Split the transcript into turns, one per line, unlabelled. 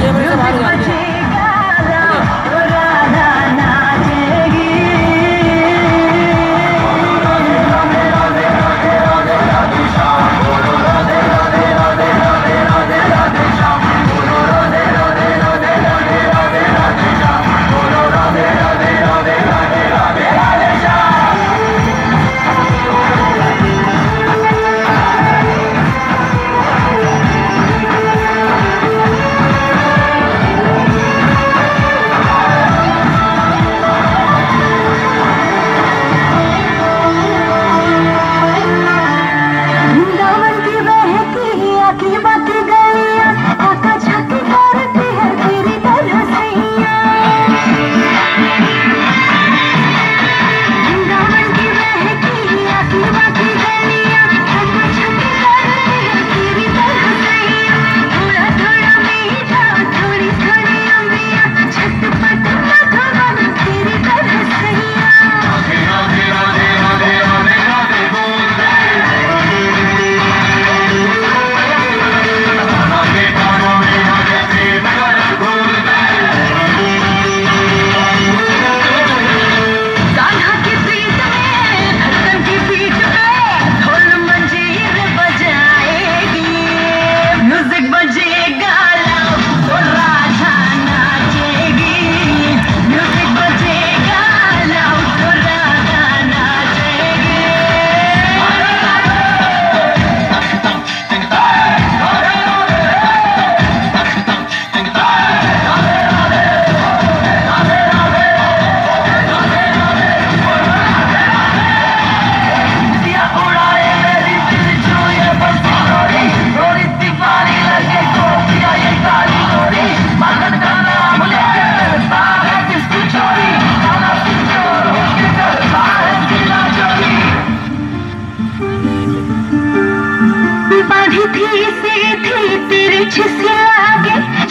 你们在哪里啊？सीधी थी तिरछ सी लागे